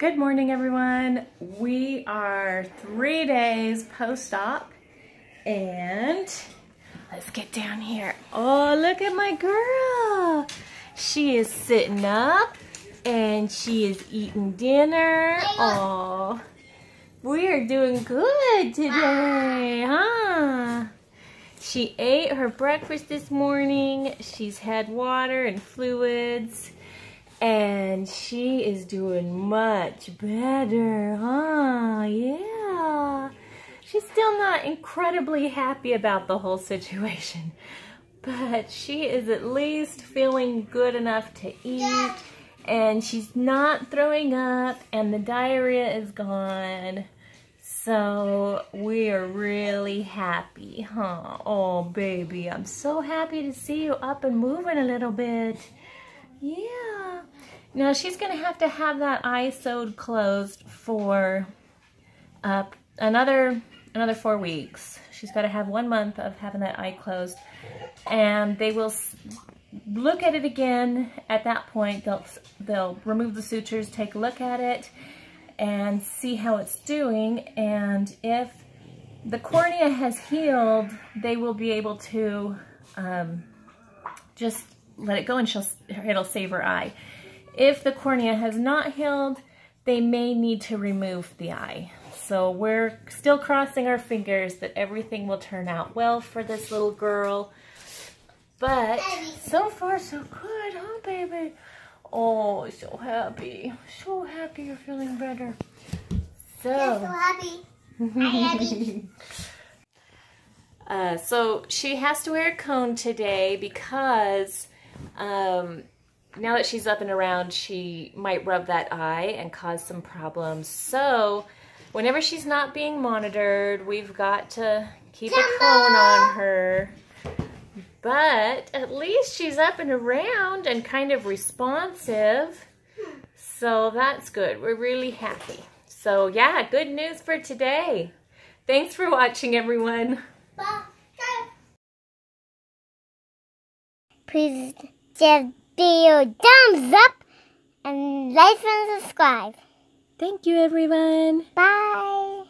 Good morning, everyone. We are three days post-op and let's get down here. Oh, look at my girl. She is sitting up and she is eating dinner. Oh, we are doing good today, ah. huh? She ate her breakfast this morning. She's had water and fluids. And she is doing much better, huh? Yeah. She's still not incredibly happy about the whole situation, but she is at least feeling good enough to eat, and she's not throwing up, and the diarrhea is gone. So we are really happy, huh? Oh, baby, I'm so happy to see you up and moving a little bit. Yeah. Now she's going to have to have that eye sewed closed for uh, another another four weeks. She's got to have one month of having that eye closed. And they will look at it again at that point. They'll, they'll remove the sutures, take a look at it, and see how it's doing. And if the cornea has healed, they will be able to um, just let it go and she'll, it'll save her eye. If the cornea has not healed, they may need to remove the eye. So we're still crossing our fingers that everything will turn out well for this little girl. But so far so good, huh, baby? Oh, so happy. So happy you're feeling better. So, so happy. happy. uh, so she has to wear a cone today because um, now that she's up and around, she might rub that eye and cause some problems. So whenever she's not being monitored, we've got to keep a cone on her. But at least she's up and around and kind of responsive. So that's good. We're really happy. So yeah, good news for today. Thanks for watching, everyone. Bye. Please give video thumbs up and like and subscribe. Thank you, everyone. Bye.